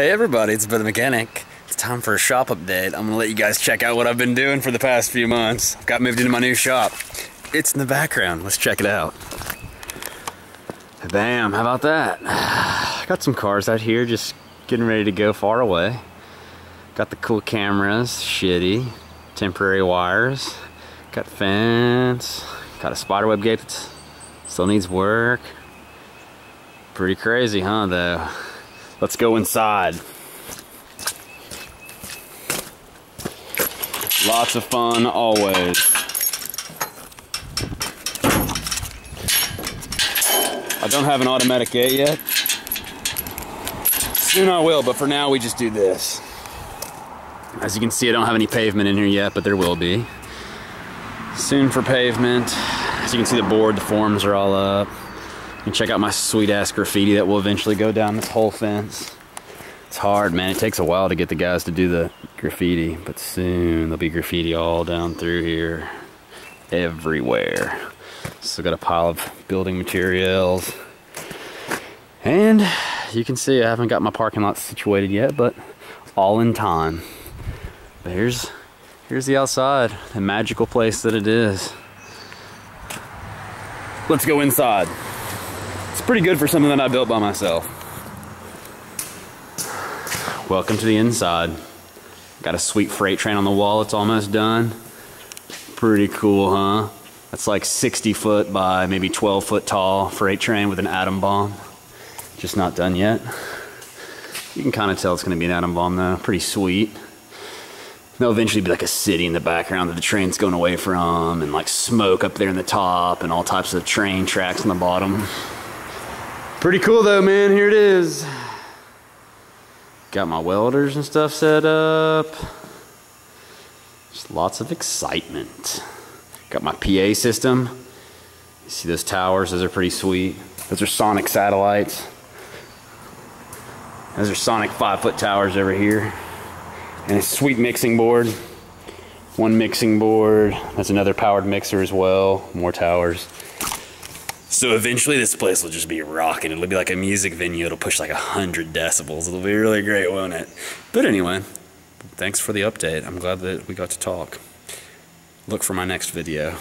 Hey everybody, it's Beau the Mechanic. It's time for a shop update. I'm gonna let you guys check out what I've been doing for the past few months. I've got moved into my new shop. It's in the background. Let's check it out. Bam, how about that? Got some cars out here just getting ready to go far away. Got the cool cameras, shitty, temporary wires, got fence, got a spiderweb gate that still needs work. Pretty crazy, huh, though? Let's go inside. Lots of fun always. I don't have an automatic gate yet. Soon I will, but for now we just do this. As you can see, I don't have any pavement in here yet, but there will be. Soon for pavement. As you can see, the board, the forms are all up. Can check out my sweet ass graffiti that will eventually go down this whole fence. It's hard, man. It takes a while to get the guys to do the graffiti, but soon there'll be graffiti all down through here, everywhere. Still got a pile of building materials. And you can see I haven't got my parking lot situated yet, but all in time. But here's here's the outside, the magical place that it is. Let's go inside. It's pretty good for something that I built by myself. Welcome to the inside. Got a sweet freight train on the wall, it's almost done. Pretty cool, huh? That's like 60 foot by maybe 12 foot tall freight train with an atom bomb. Just not done yet. You can kind of tell it's gonna be an atom bomb though, pretty sweet. There'll eventually be like a city in the background that the train's going away from and like smoke up there in the top and all types of train tracks on the bottom. Pretty cool though, man. Here it is. Got my welders and stuff set up. Just lots of excitement. Got my PA system. You see those towers? Those are pretty sweet. Those are sonic satellites. Those are sonic five foot towers over here. And a sweet mixing board. One mixing board. That's another powered mixer as well. More towers. So eventually this place will just be rocking. It'll be like a music venue. It'll push like 100 decibels. It'll be really great, won't it? But anyway, thanks for the update. I'm glad that we got to talk. Look for my next video.